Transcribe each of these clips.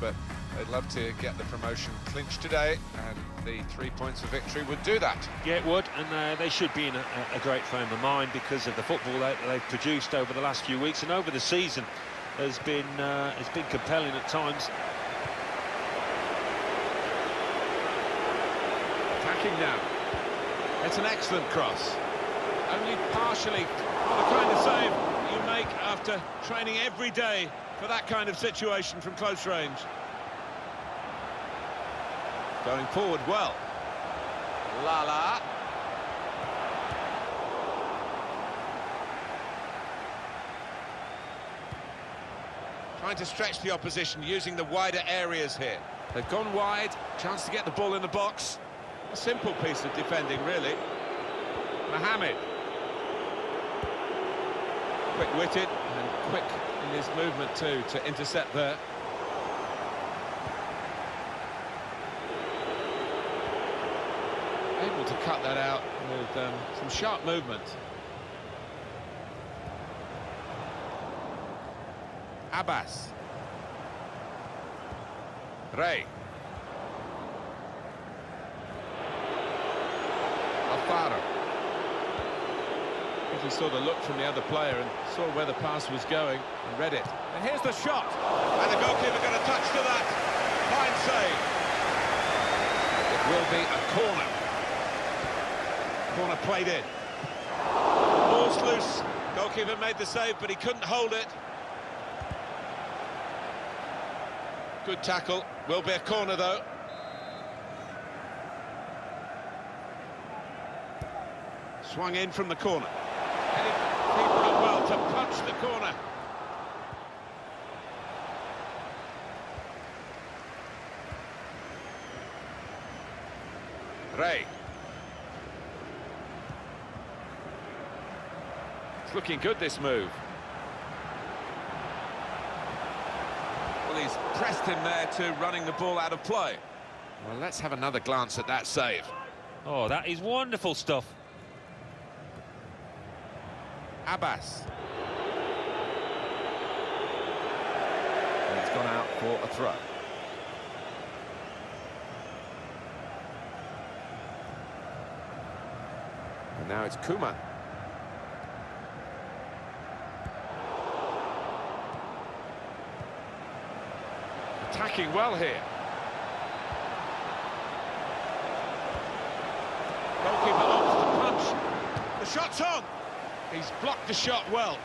but they'd love to get the promotion clinched today, and the three points of victory would do that. Yeah, it would, and uh, they should be in a, a, great frame of mind because of the football that they've produced over the last few weeks and over the season has been uh, has been compelling at times. Attacking now. It's an excellent cross. Only partially the kind of save you make after training every day for that kind of situation from close range. Going forward well. Lala. Trying to stretch the opposition using the wider areas here. They've gone wide, chance to get the ball in the box. A simple piece of defending, really. Mohamed. Quick-witted and quick in his movement too to intercept there. Able to cut that out with um, some sharp movement. Abbas. Ray. Alfaro. He saw the look from the other player and saw where the pass was going and read it. And here's the shot. And the goalkeeper got a touch to that. Fine save. It will be a corner. Corner played in. Ball's loose. Goalkeeper made the save, but he couldn't hold it. Good tackle. Will be a corner, though. Swung in from the corner. Well to punch the corner. Ray. It's looking good, this move. Well, he's pressed him there to running the ball out of play. Well, let's have another glance at that save. Oh, that is wonderful stuff. Abbas. And it's gone out for a throw. And now it's Koeman. Attacking well here. Goalkeeper opts to punch. The shot's on. He's blocked the shot well.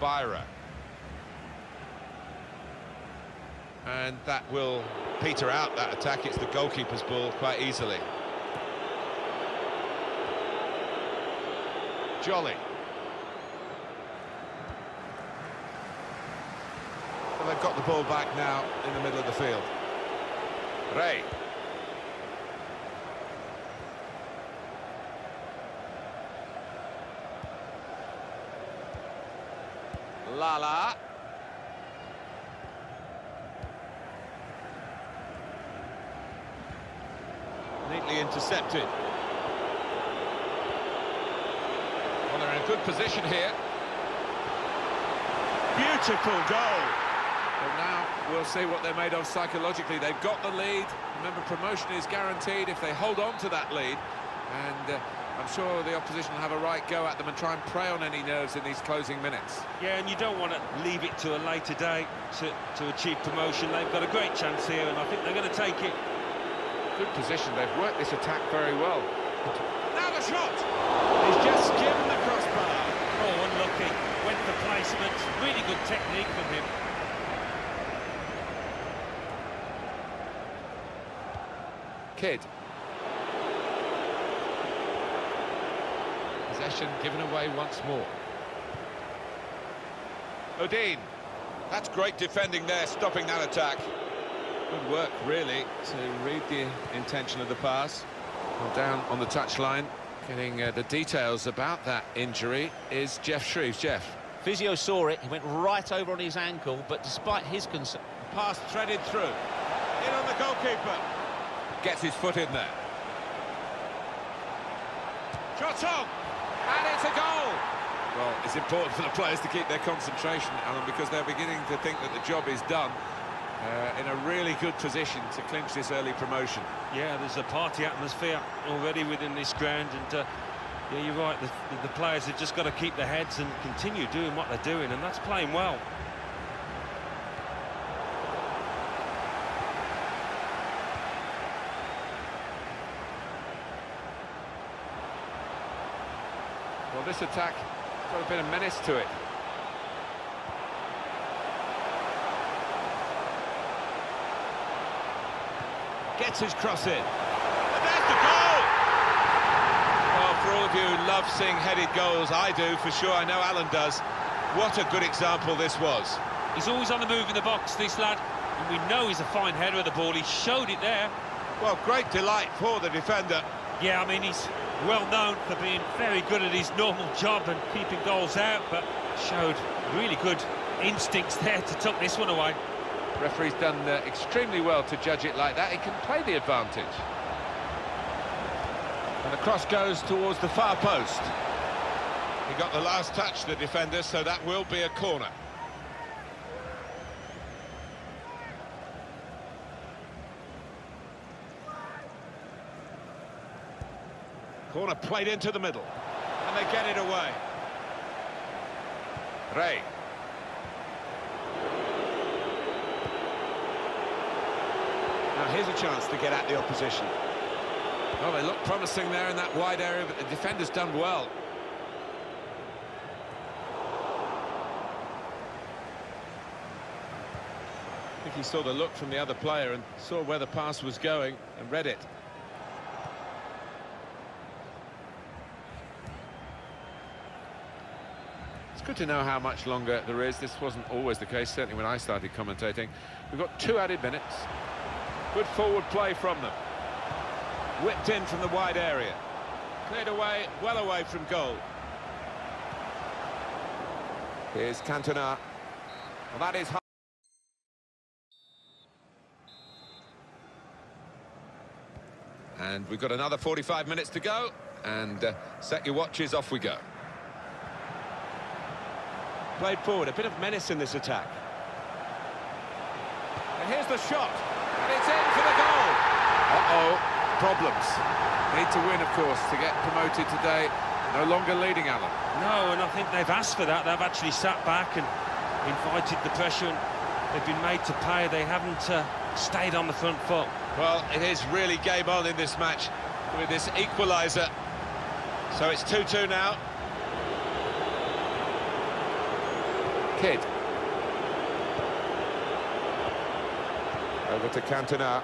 Byra. And that will peter out that attack. It's the goalkeeper's ball quite easily. Jolly. They've got the ball back now in the middle of the field. Ray. Lala. Neatly intercepted. Well, they're in a good position here. Beautiful goal. Well, now we'll see what they're made of psychologically. They've got the lead. Remember, promotion is guaranteed if they hold on to that lead. And uh, I'm sure the opposition will have a right go at them and try and prey on any nerves in these closing minutes. Yeah, and you don't want to leave it to a later day to, to achieve promotion. They've got a great chance here, and I think they're going to take it. Good position. They've worked this attack very well. Now the shot! He's just given the crossbar. Oh, unlucky. Went for placement. Really good technique from him. Kidd. Possession given away once more. Odin. That's great defending there, stopping that attack. Good work, really, to read the intention of the pass. Well, down on the touchline, getting uh, the details about that injury is Geoff Shreeves. Geoff. Physio saw it, he went right over on his ankle, but despite his concern... Pass threaded through. In on the goalkeeper. Gets his foot in there. Shot on! And it's a goal! Well, it's important for the players to keep their concentration, Alan, because they're beginning to think that the job is done. Uh, in a really good position to clinch this early promotion. Yeah, there's a party atmosphere already within this ground, and uh, yeah, you're right, the, the players have just got to keep their heads and continue doing what they're doing, and that's playing well. This attack got a bit of menace to it. Gets his cross in. And there's the goal! Well, for all of you who love seeing headed goals, I do, for sure. I know Alan does. What a good example this was. He's always on the move in the box, this lad, and we know he's a fine header of the ball. He showed it there. Well, great delight for the defender. Yeah, I mean, he's well known for being very good at his normal job and keeping goals out, but showed really good instincts there to tuck this one away. Referee's done uh, extremely well to judge it like that. He can play the advantage. And the cross goes towards the far post. He got the last touch, the defender, so that will be a corner. Corner played into the middle. And they get it away. Ray. Now here's a chance to get at the opposition. Well, they look promising there in that wide area, but the defender's done well. I think he saw the look from the other player and saw where the pass was going and read it. Good to know how much longer there is. This wasn't always the case, certainly when I started commentating. We've got two added minutes. Good forward play from them. Whipped in from the wide area. Cleared away, well away from goal. Here's Cantona. Well, that is... And we've got another 45 minutes to go. And uh, set your watches, off we go. Played forward, a bit of menace in this attack. And here's the shot. And it's in for the goal. Uh-oh, problems. Need to win, of course, to get promoted today. No longer leading, Alan. No, and I think they've asked for that. They've actually sat back and invited the pressure, and they've been made to pay. They haven't uh, stayed on the front foot. Well, it is really game on in this match with this equaliser. So it's 2-2 now. Kidd. Over to Cantona.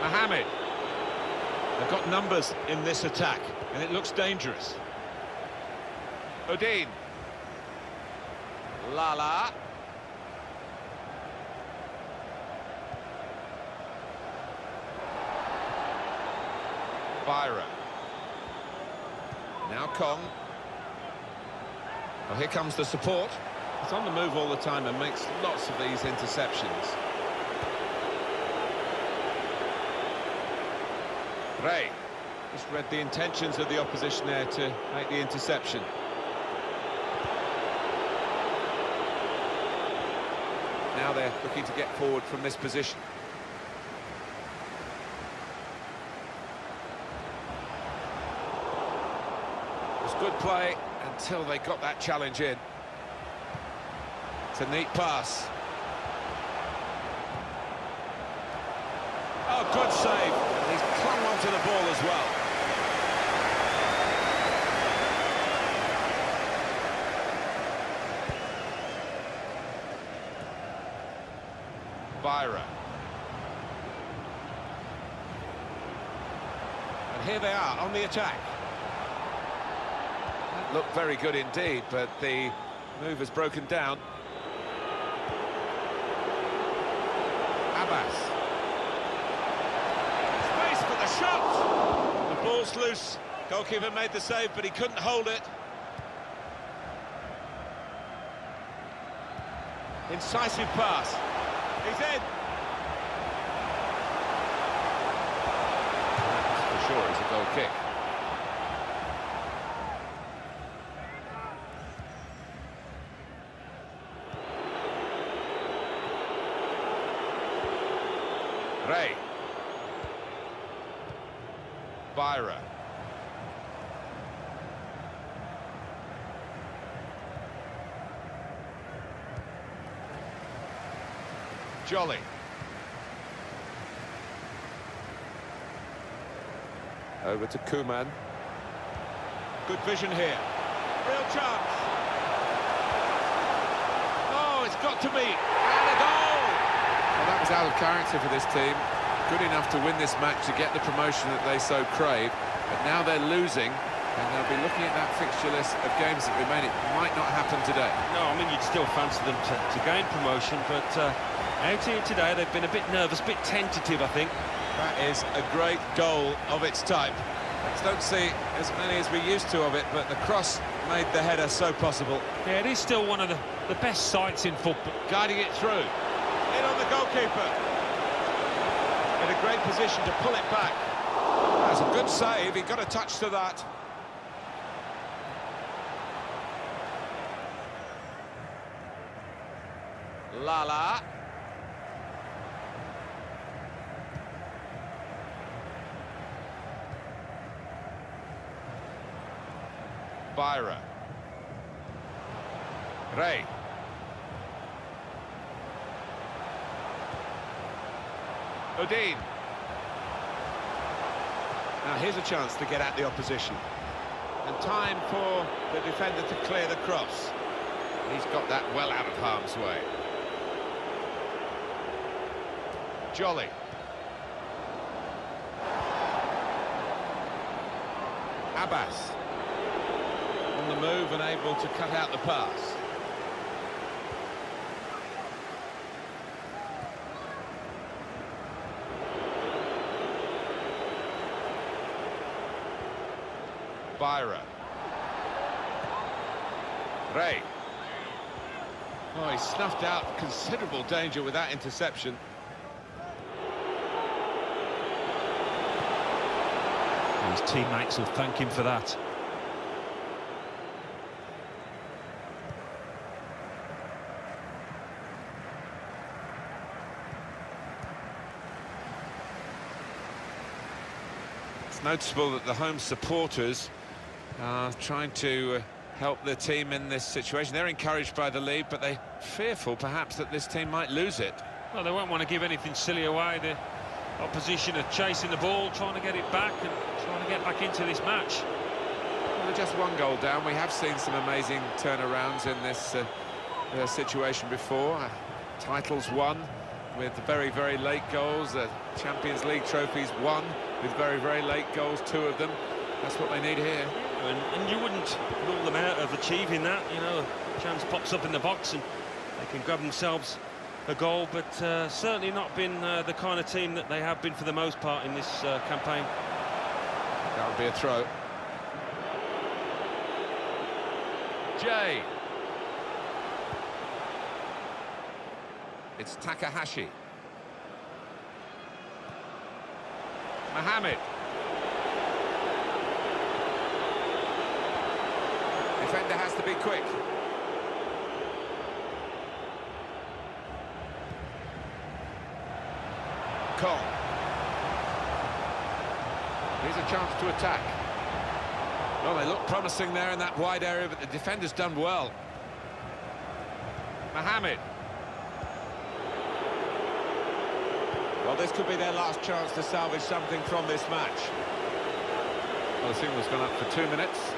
Mohamed. They've got numbers in this attack, and it looks dangerous. Odin. Lala. Byra. Now Kong. Well, here comes the support. He's on the move all the time and makes lots of these interceptions. Ray. Just read the intentions of the opposition there to make the interception. Now they're looking to get forward from this position. It was good play until they got that challenge in. It's a neat pass. Oh, good save. He's clung onto the ball as well. Byra. And here they are on the attack looked very good indeed, but the move has broken down. Abbas. Space for the shot! The ball's loose. Goalkeeper made the save, but he couldn't hold it. Incisive pass. He's in. That's for sure, it's a goal kick. Ray. Byra. Jolly. Over to Kuman. Good vision here. Real chance. Oh, it's got to be. And a goal! Well, that was out of character for this team. Good enough to win this match to get the promotion that they so crave. But now they're losing, and they'll be looking at that fixture list of games that remain. It might not happen today. No, I mean, you'd still fancy them to, to gain promotion, but uh, out here today, they've been a bit nervous, a bit tentative, I think. That is a great goal of its type. Let's don't see as many as we used to of it, but the cross made the header so possible. Yeah, it is still one of the, the best sights in football. Guiding it through. In on the goalkeeper. In a great position to pull it back. That's a good save. He got a touch to that. Lala. Byra. Ray. Odin. Now here's a chance to get at the opposition. And time for the defender to clear the cross. He's got that well out of harm's way. Jolly. Abbas. On the move and able to cut out the pass. Byra. Ray. Oh, he snuffed out considerable danger with that interception. His teammates will thank him for that. It's noticeable that the home supporters are trying to uh, help the team in this situation. They're encouraged by the lead, but they're fearful, perhaps, that this team might lose it. Well, they won't want to give anything silly away. The opposition are chasing the ball, trying to get it back and trying to get back into this match. Well, just one goal down. We have seen some amazing turnarounds in this uh, uh, situation before. Uh, titles won with very, very late goals. The Champions League trophies won with very, very late goals, two of them. That's what they need here. And, and you wouldn't rule them out of achieving that. You know, a chance pops up in the box and they can grab themselves a goal, but uh, certainly not been uh, the kind of team that they have been for the most part in this uh, campaign. That would be a throw. Jay. It's Takahashi. Mohamed. Defender has to be quick. Kong. Here's a chance to attack. Well, they look promising there in that wide area, but the defender's done well. Mohamed. Well, this could be their last chance to salvage something from this match. Well, the signal's gone up for two minutes.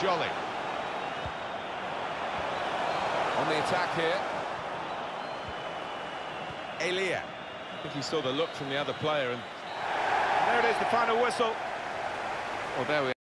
Jolly. On the attack here. Elia. I think he saw the look from the other player and there it is, the final whistle. Well, there we in